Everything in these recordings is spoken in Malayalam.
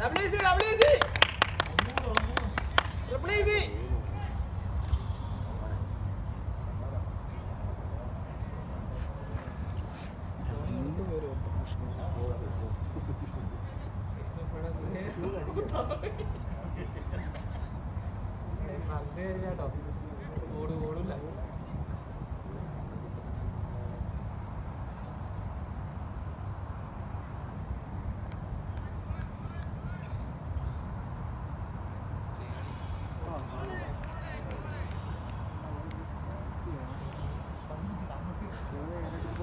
W C W C triple easy Yeah, yeah, yeah.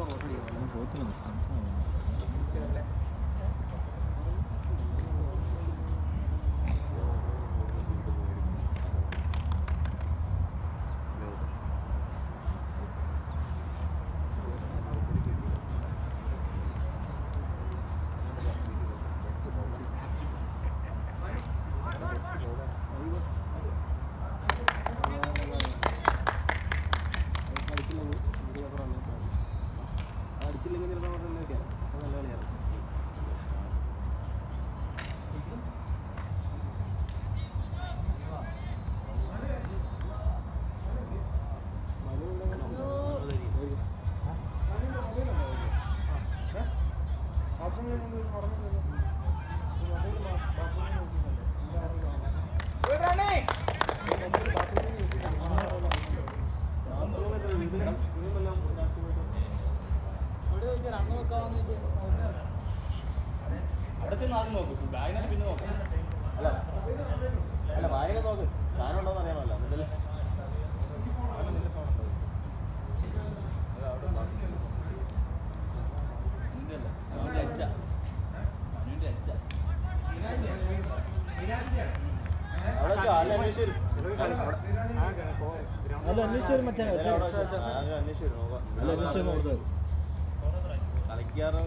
我这里我能活动，അവിടെ ചെന്ന് ആദ്യം നോക്ക്. ബാഗിനകത്ത് പിന്നെ നോക്കാം. അല്ല അല്ല ബാഗിനെ നോക്ക്. സാധനം അറിയാമല്ലോ. എന്നിട്ടല്ലേ അവിടെ വെച്ചോ അല്ല അന്വേഷിച്ചു അല്ല അന്വേഷിച്ചു കളിക്കാറ്.